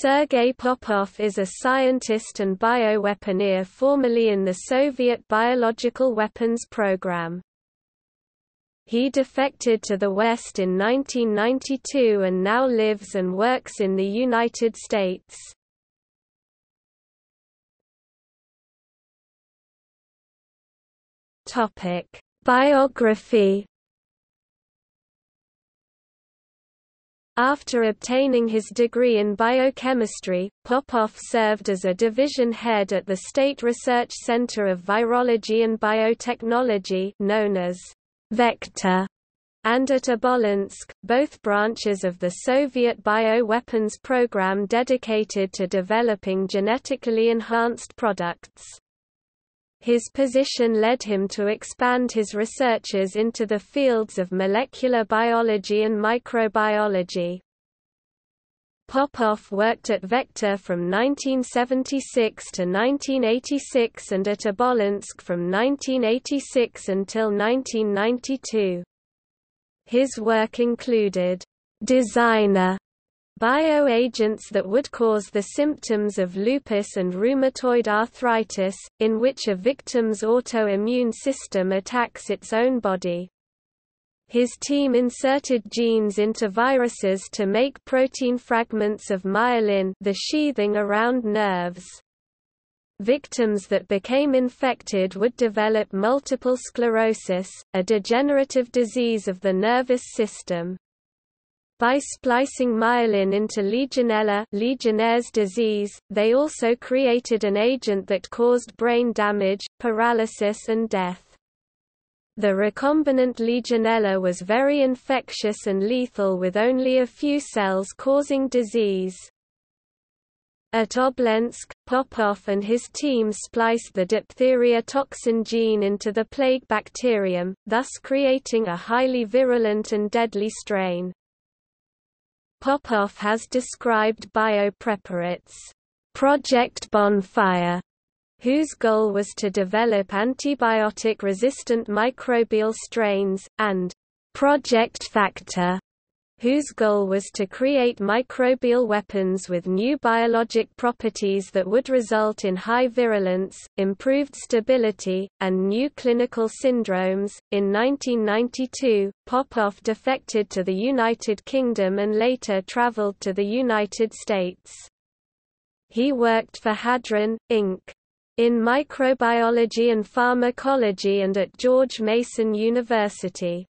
Sergei Popov is a scientist and bioweaponeer formerly in the Soviet biological weapons program. He defected to the West in 1992 and now lives and works in the United States. Biography After obtaining his degree in biochemistry, Popov served as a division head at the State Research Center of Virology and Biotechnology known as Vector and at Obolensk, both branches of the Soviet bioweapons program dedicated to developing genetically enhanced products. His position led him to expand his researches into the fields of molecular biology and microbiology. Popov worked at Vector from 1976 to 1986 and at Obolensk from 1986 until 1992. His work included designer Bioagents that would cause the symptoms of lupus and rheumatoid arthritis, in which a victim's autoimmune system attacks its own body. His team inserted genes into viruses to make protein fragments of myelin the sheathing around nerves. Victims that became infected would develop multiple sclerosis, a degenerative disease of the nervous system. By splicing myelin into Legionella Legionnaire's disease, they also created an agent that caused brain damage, paralysis and death. The recombinant Legionella was very infectious and lethal with only a few cells causing disease. At Obolensk, Popov and his team spliced the diphtheria toxin gene into the plague bacterium, thus creating a highly virulent and deadly strain. Popov has described Biopreparat's, Project Bonfire, whose goal was to develop antibiotic-resistant microbial strains, and Project Factor, whose goal was to create microbial weapons with new biologic properties that would result in high virulence, improved stability, and new clinical syndromes. In 1992, Popov defected to the United Kingdom and later traveled to the United States. He worked for Hadron, Inc. in microbiology and pharmacology and at George Mason University.